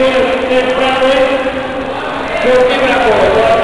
Thank you.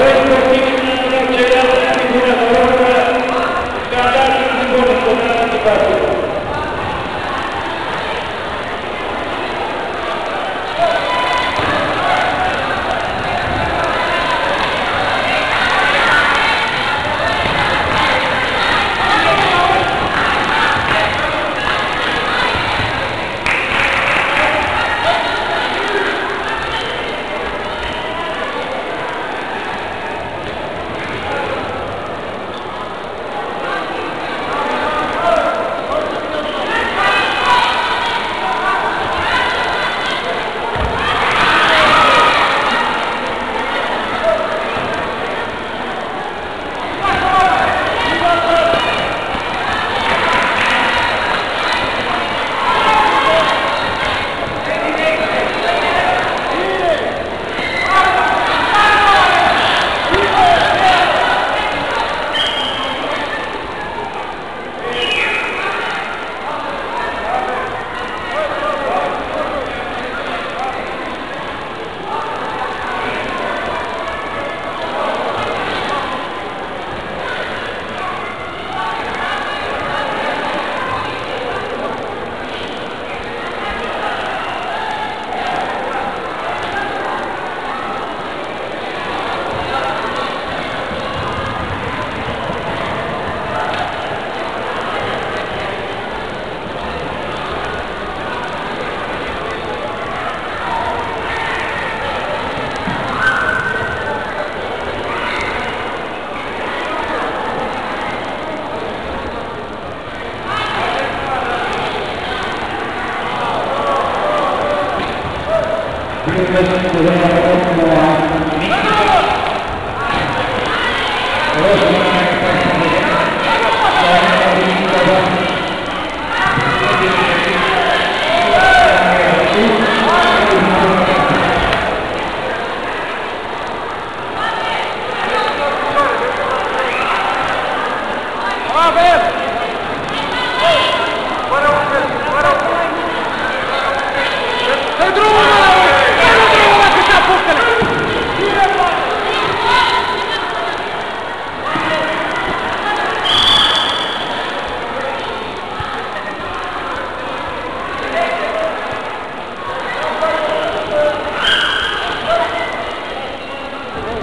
Pedro!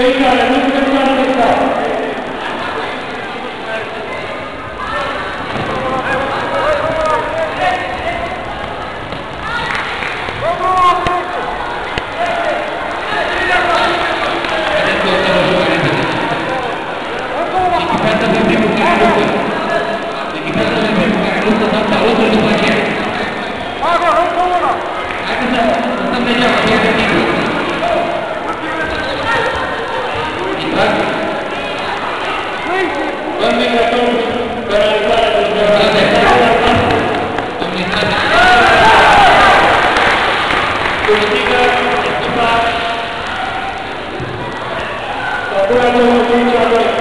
செய்தியாளர்கள் Güvenli olun içeride.